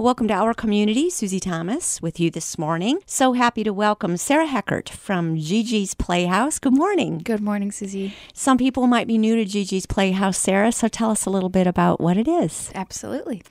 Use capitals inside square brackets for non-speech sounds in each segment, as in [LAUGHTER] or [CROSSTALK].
Welcome to our community. Susie Thomas with you this morning. So happy to welcome Sarah Heckert from Gigi's Playhouse. Good morning. Good morning, Susie. Some people might be new to Gigi's Playhouse, Sarah, so tell us a little bit about what it is. Absolutely.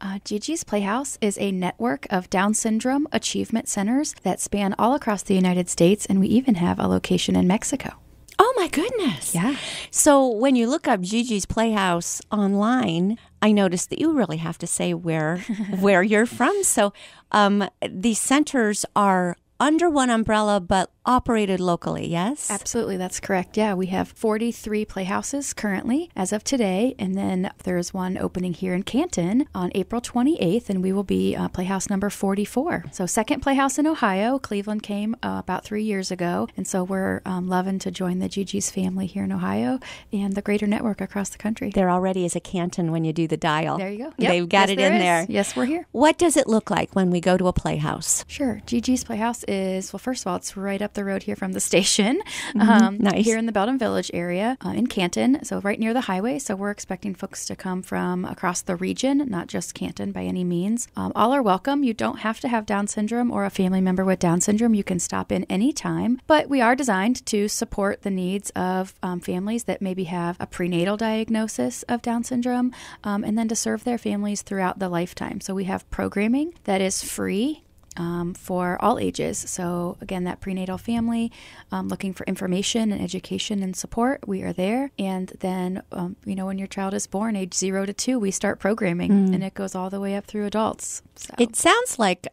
Uh, Gigi's Playhouse is a network of Down syndrome achievement centers that span all across the United States, and we even have a location in Mexico. Oh my goodness. Yeah. So when you look up Gigi's Playhouse online, I noticed that you really have to say where [LAUGHS] where you're from. So um, these centers are under one umbrella but operated locally, yes? Absolutely, that's correct. Yeah, we have 43 playhouses currently as of today, and then there's one opening here in Canton on April 28th, and we will be uh, playhouse number 44. So, second playhouse in Ohio. Cleveland came uh, about three years ago, and so we're um, loving to join the Gigi's family here in Ohio and the greater network across the country. There already is a Canton when you do the dial. There you go. Yep. They've got yes, it in is. there. Yes, we're here. What does it look like when we go to a playhouse? Sure. Gigi's Playhouse is, well, first of all, it's right up the road here from the [LAUGHS] station. Mm-hmm. Um, nice. Here in the Belden Village area uh, in Canton, so right near the highway. So we're expecting folks to come from across the region, not just Canton by any means. Um, all are welcome. You don't have to have Down syndrome or a family member with Down syndrome. You can stop in anytime. But we are designed to support the needs of um, families that maybe have a prenatal diagnosis of Down syndrome um, and then to serve their families throughout the lifetime. So we have programming that is free um, for all ages. So, again, that prenatal family um, looking for information and education and support, we are there. And then, um, you know, when your child is born, age zero to two, we start programming Mm. and it goes all the way up through adults. So, It sounds like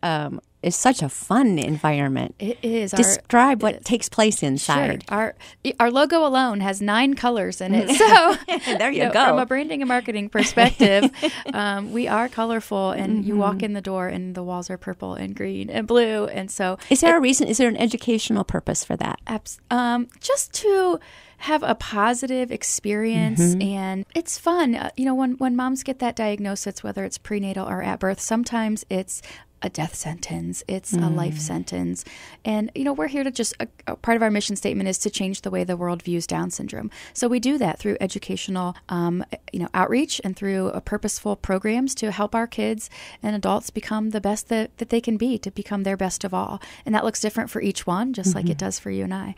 it's such a fun environment. it is. Our, Describe what it is. takes place inside. Sure. Our our logo alone has nine colors in it. [LAUGHS] So There you know, go. From a branding and marketing perspective, [LAUGHS] um, we are colorful, and you Mm-hmm. walk in the door, and the walls are purple and green and blue, and so Is there a reason? Is there an educational purpose for that? Abs- um, just to have a positive experience Mm-hmm. and it's fun uh, you know when, when moms get that diagnosis whether it's prenatal or at birth sometimes it's a death sentence it's a life Mm. sentence and you know we're here to just a, a part of our mission statement is to change the way the world views down syndrome so we do that through educational um, you know outreach and through uh, purposeful programs to help our kids and adults become the best that, that they can be to become their best of all and that looks different for each one just like it Mm-hmm. does for you and i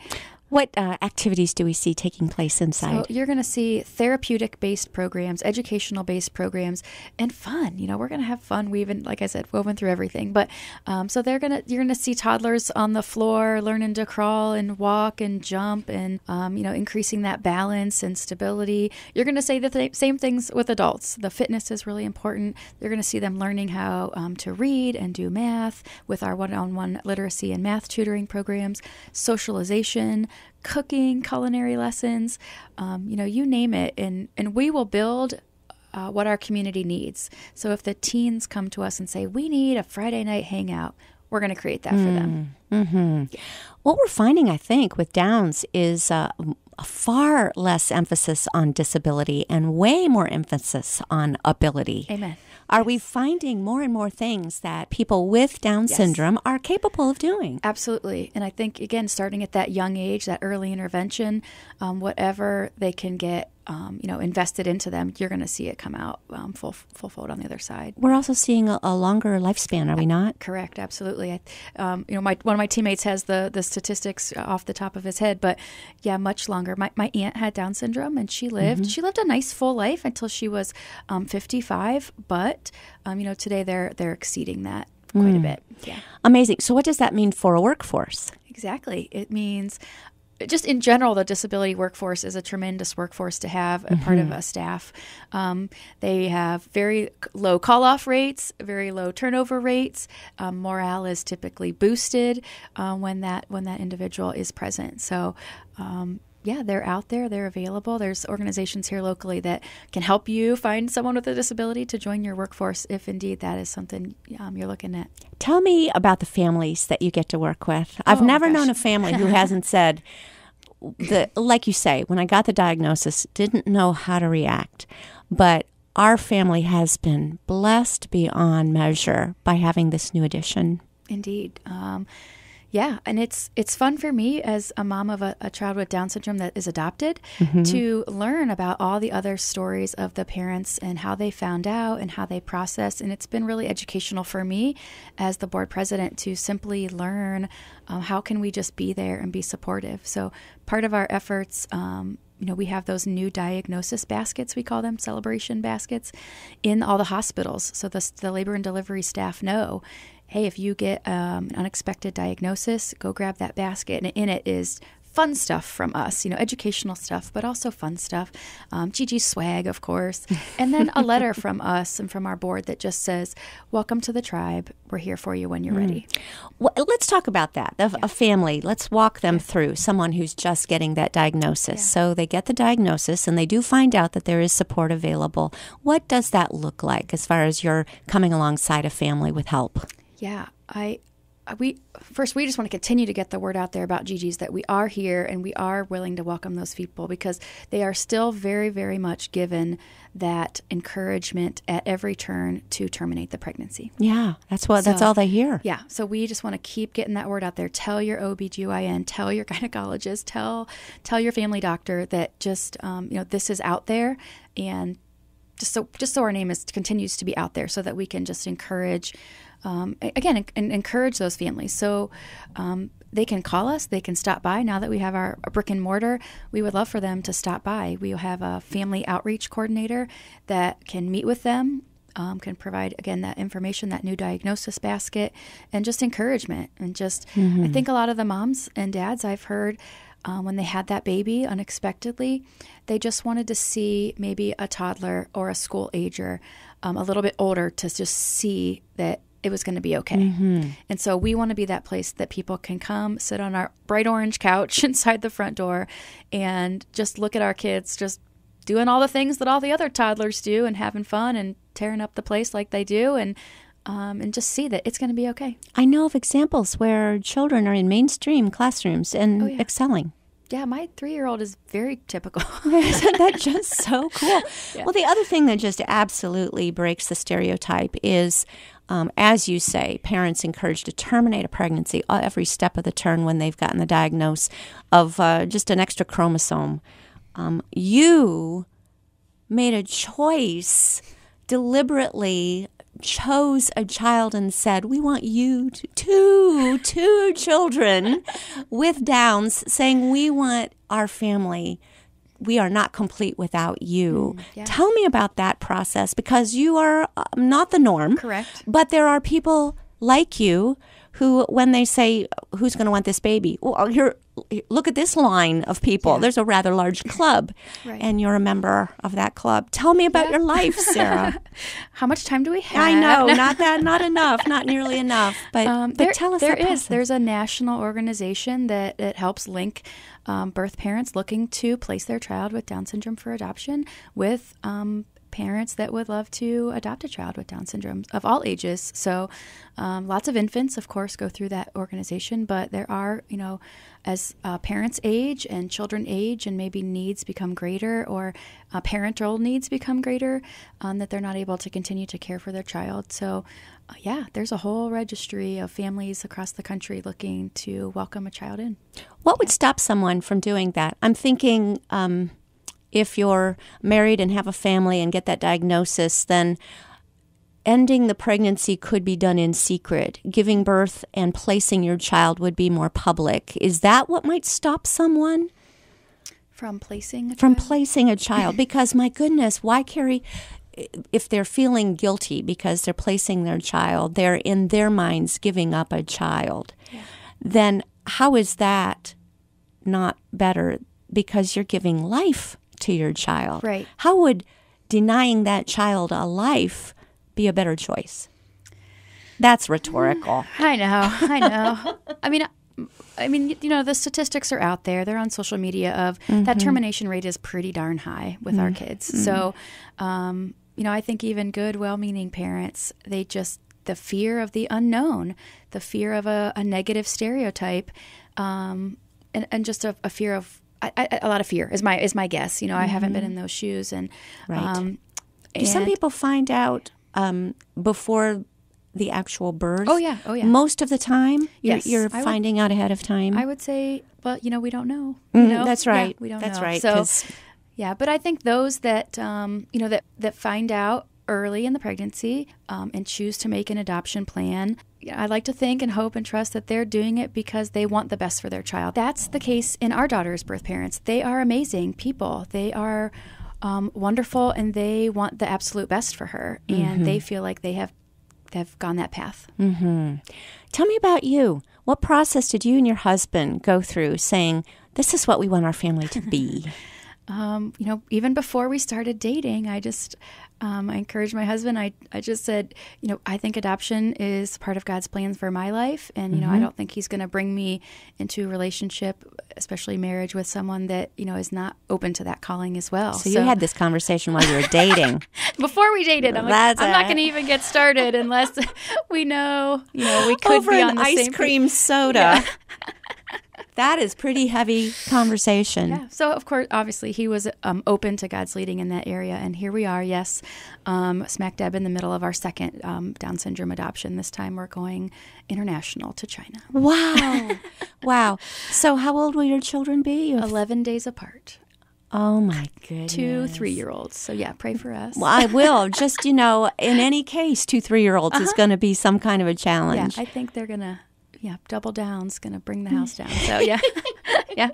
What uh, activities do we see taking place inside? so you're going to see therapeutic based programs, educational based programs, and fun. You know, we're going to have fun weaving, like I said, woven through everything. But um, so they're going to you're going to see toddlers on the floor learning to crawl and walk and jump and um, you know increasing that balance and stability. You're going to say the th- same things with adults. The fitness is really important. You're going to see them learning how um, to read and do math with our one-on-one literacy and math tutoring programs, socialization cooking, culinary lessons, um, you know, you name it, and and we will build. Uh, what our community needs. So if the teens come to us and say, We need a Friday night hangout, we're going to create that for them. hmm What we're finding, I think, with Downs is uh, a far less emphasis on disability and way more emphasis on ability. Amen. Are we finding more and more things that people with Down Yes. syndrome are capable of doing? Absolutely. And I think, again, starting at that young age, that early intervention, um, whatever they can get, um, you know, invested into them, you're going to see it come out um, full, full fold on the other side. We're also seeing a, a longer lifespan, are we not? Correct, absolutely. I, um, you know, my one of my teammates has the the statistics off the top of his head, but yeah, much longer. My my aunt had Down syndrome, and she lived she lived a nice full life until she was um, 55. But um, you know, today they're they're exceeding that quite a bit. Yeah, Amazing. So, what does that mean for a workforce? exactly. It means. Just in general, the disability workforce is a tremendous workforce to have a part of a staff. Um, they have very low call off rates, very low turnover rates. Um, morale is typically boosted uh, when that when that individual is present. So. Um, yeah, they're out there. They're available. There's organizations here locally that can help you find someone with a disability to join your workforce if indeed that is something um, you're looking at. Tell me about the families that you get to work with. I've Oh, never known a family who [LAUGHS] hasn't said, the like you say, when I got the diagnosis, didn't know how to react. But our family has been blessed beyond measure by having this new addition. Indeed. Um, Yeah, and it's it's fun for me as a mom of a, a child with Down syndrome that is adopted Mm-hmm. to learn about all the other stories of the parents and how they found out and how they process. And it's been really educational for me as the board president to simply learn um, how can we just be there and be supportive. So part of our efforts. Um, you know, we have those new diagnosis baskets, we call them celebration baskets, in all the hospitals. So the, the labor and delivery staff know hey, if you get um, an unexpected diagnosis, go grab that basket. And in it is fun stuff from us, you know, educational stuff, but also fun stuff. Um, Gigi's swag, of course. And then a letter [LAUGHS] from us and from our board that just says, Welcome to the tribe. We're here for you when you're ready. Well, let's talk about that. A, a family. Let's walk them through someone who's just getting that diagnosis. So they get the diagnosis and they do find out that there is support available. What does that look like as far as you're coming alongside a family with help? Yeah, I we first we just want to continue to get the word out there about Gigi's that we are here and we are willing to welcome those people because they are still very very much given that encouragement at every turn to terminate the pregnancy. Yeah, that's what that's all they hear. Yeah, so we just want to keep getting that word out there. Tell your OBGYN, tell your [LAUGHS] gynecologist, tell tell your family doctor that just um, you know this is out there and just so just so our name is continues to be out there so that we can just encourage um, again en- en- encourage those families. So um, they can call us they can stop by. Now that we have our, our brick and mortar we would love for them to stop by. We have a family outreach coordinator that can meet with them um, can provide again that information that new diagnosis basket and just encouragement. And just i think a lot of the moms and dads i've heard um, when they had that baby unexpectedly they just wanted to see maybe a toddler or a school ager um, a little bit older to just see that it was going to be okay. And so we want to be that place that people can come sit on our bright orange couch [LAUGHS] inside the front door and just look at our kids just doing all the things that all the other toddlers do and having fun and tearing up the place like they do and um, and just see that it's going to be okay. I know of examples where children are in mainstream classrooms and yeah. excelling. Yeah, my three year old is very typical. [LAUGHS] Isn't that just so [LAUGHS] cool? Well, the other thing that just absolutely breaks the stereotype is, um, as you say, parents encouraged to terminate a pregnancy every step of the turn when they've gotten the diagnosis of uh, just an extra chromosome. Um, you made a choice deliberately chose a child and said we want you to two two children with downs saying we want our family we are not complete without you yeah. tell me about that process because you are uh, not the norm Correct. but there are people like you who when they say who's going to want this baby well you're look at this line of people there's a rather large [LAUGHS] club Right. and you're a member of that club tell me about your life [LAUGHS] sarah How much time do we have? i know not that not [LAUGHS] enough not nearly enough but, Um, but there, tell us there that is. There's a national organization that, that helps link um, birth parents looking to place their child with Down syndrome for adoption with um, parents that would love to adopt a child with Down syndrome of all ages. So, um, lots of infants, of course, go through that organization, but there are, you know, as uh, parents age and children age and maybe needs become greater or uh, parental needs become greater, um, that they're not able to continue to care for their child. So, uh, yeah, there's a whole registry of families across the country looking to welcome a child in. What would stop someone from doing that? I'm thinking um, if you're married and have a family and get that diagnosis, then ending the pregnancy could be done in secret. Giving birth and placing your child would be more public. Is that what might stop someone From placing a from placing a child? [LAUGHS] Because, my goodness, why carry. If they're feeling guilty because they're placing their child, they're in their minds giving up a child. Then how is that not better because you're giving life to your child? Right. How would denying that child a life be a better choice? That's rhetorical. [SIGHS] I know, I know. I mean, I mean, you know, the statistics are out there. They're on social media of that termination rate is pretty darn high with our kids. So, um, you know, I think even good, well-meaning parents, they just the fear of the unknown, the fear of a, a negative stereotype, um, and, and just a, a fear of I, I, a lot of fear is my is my guess. You know, I haven't been in those shoes, and Right. um, Do some people find out um, before the actual birth? Oh, yeah. Oh, yeah. Most of the time, you're, Yes, you're I would- finding out ahead of time. I would say, well, you know, we don't know. Mm, You know? that's Yeah, right. we don't That's know. right. So, yeah, but I think those that um, you know that that find out early in the pregnancy um, and choose to make an adoption plan. I like to think and hope and trust that they're doing it because they want the best for their child. That's the case in our daughter's birth parents. They are amazing people. They are um, wonderful, and they want the absolute best for her, and they feel like they have they've gone that path. Tell me about you. What process did you and your husband go through saying, this is what we want our family to be? [LAUGHS] um, you know, even before we started dating, I just um, I encouraged my husband. I I just said, you know, I think adoption is part of God's plans for my life, and you know, I don't think He's going to bring me into a relationship, especially marriage, with someone that you know is not open to that calling as well. So, you had this conversation while you were dating. [LAUGHS] before we dated. I'm like, I'm not going to even get started unless [LAUGHS] we know, you know, we could Over be an on the ice same page. cream soda. [LAUGHS] that is pretty heavy conversation. Yeah. So of course, obviously, he was um, open to God's leading in that area, and here we are. Yes, um, smack dab in the middle of our second um, Down syndrome adoption. This time, we're going international to China. Wow. [LAUGHS] wow. So, how old will your children be? Eleven days apart, oh, my goodness. two three-year-olds. So yeah, pray for us. Well, I will. [LAUGHS] Just, you know, in any case, two three year olds is going to be some kind of a challenge. yeah. I think they're gonna. Yeah, double down's gonna bring the house down. So yeah, [LAUGHS] [LAUGHS] yeah,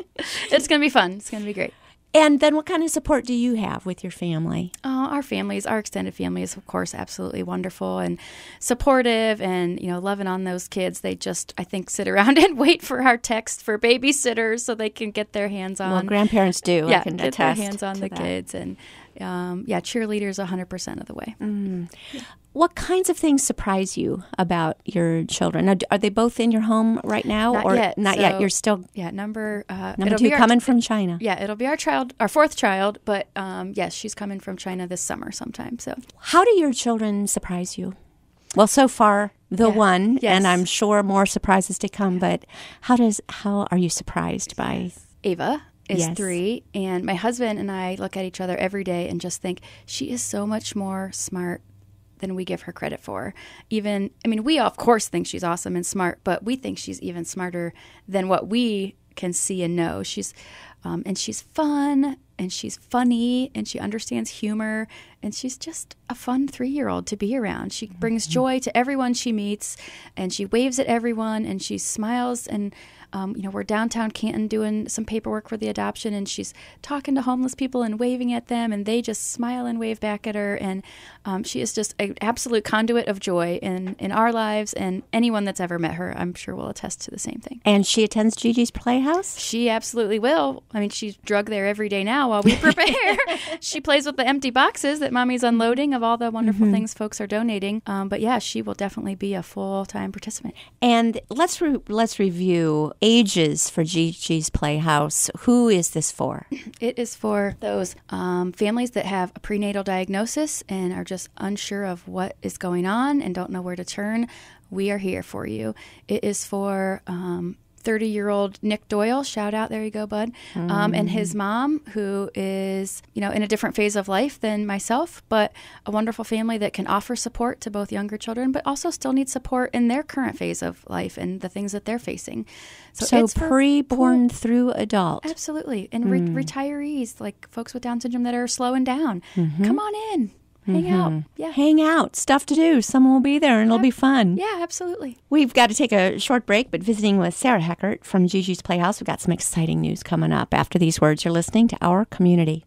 it's gonna be fun. It's gonna be great. and then, what kind of support do you have with your family? Uh, our families, our extended family is, of course, absolutely wonderful and supportive and, you know, loving on those kids. They just, I think, sit around [LAUGHS] and wait for our text for babysitters so they can get their hands on. Well, grandparents do. Yeah, get attest their hands on the that. kids. And, um, yeah, cheerleaders 100% of the way. What kinds of things surprise you about your children? Now, are they both in your home right now, Not or yet. not yet? You're still Yeah, number, uh, number two be our- coming from China. Yeah, it'll be our child, our fourth child, but um, yes, she's coming from China this summer sometime. So How do your children surprise you? Well, so far the Yeah. one, Yes. and I'm sure more surprises to come. But how does how are you surprised by? Ava is Yes. three, and my husband and I look at each other every day and just think she is so much more smart than we give her credit for. Even, I mean, we of course think she's awesome and smart, but we think she's even smarter than what we can see and know. She's, um, and she's fun and she's funny and she understands humor and she's just a fun three year old to be around. She brings joy to everyone she meets and she waves at everyone and she smiles and um, you know, we're downtown Canton doing some paperwork for the adoption, and she's talking to homeless people and waving at them, and they just smile and wave back at her. And um, she is just an absolute conduit of joy in, in our lives, and anyone that's ever met her, I'm sure, will attest to the same thing. And she attends Gigi's Playhouse. She absolutely will. I mean, she's drug there every day now while we [LAUGHS] prepare. she plays with the empty boxes that mommy's unloading of all the wonderful things folks are donating. Um, but yeah, she will definitely be a full time participant. And let's re- let's review ages for Gigi's Playhouse. Who is this for? [LAUGHS] It is for those um, families that have a prenatal diagnosis and are just unsure of what is going on and don't know where to turn. We are here for you. It is for um, 30 year old Nick Doyle, shout out, there you go, bud, um, and his mom, who is, you know, in a different phase of life than myself, but a wonderful family that can offer support to both younger children, but also still need support in their current phase of life and the things that they're facing. So it's pre-born through adult. Absolutely. And re- retirees, like folks with Down syndrome that are slowing down, Mm-hmm. come on in, hang out. Mm-hmm. Yeah. Hang out, stuff to do. Someone will be there, and it'll be fun. Yeah, absolutely. We've got to take a short break, but visiting with Sarah Heckert from Gigi's Playhouse, we've got some exciting news coming up. After these words, you're listening to Our Community.